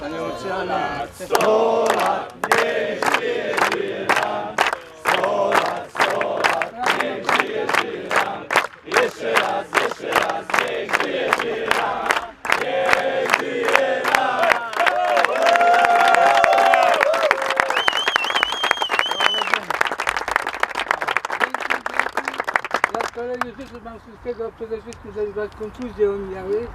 Anioceana, sola, kolei życzę Wam wszystkiego, przede wszystkim, żeby Was kontuzje omijały,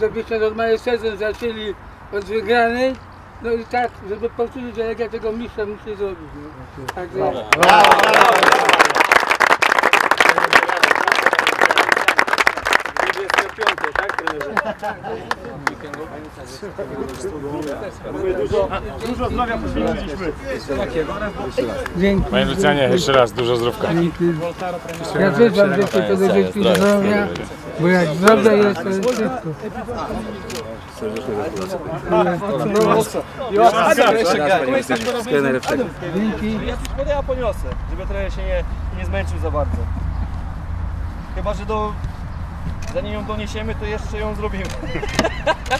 żebyście normalnie sezon zaczęli od wygranej, no i tak, żeby powtórzyć, że Legia tego mistrza musi zrobić. No. Także, Dużo zdrowia poświęciliśmy. dzięki. Panie Lucianie, jeszcze raz dużo zdrówka. Dzięki. Ja też Wam życzę przede wszystkim zdrowia, bo jak zdrowia jest, to jest wszystko. Dzięki. Ja coś ja poniosę, żeby trener się nie, nie zmęczył za bardzo. Chyba, że do... Zanim ją doniesiemy, to jeszcze ją zrobimy.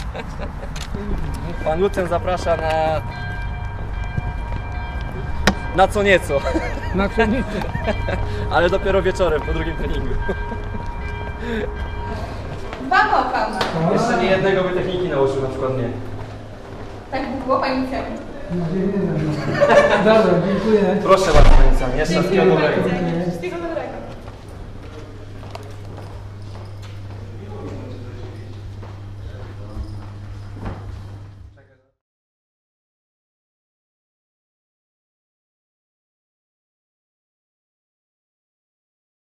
Pan Lucen zaprasza na... Na co nieco, Na koniec. ale dopiero wieczorem, po drugim treningu. Mamo pana. Jeszcze nie jednego by techniki nauczył, na przykład mnie. Tak by było pani. Dobra, dziękuję. Proszę bardzo, panie Sam, jeszcze. Wszystkiego dobrego.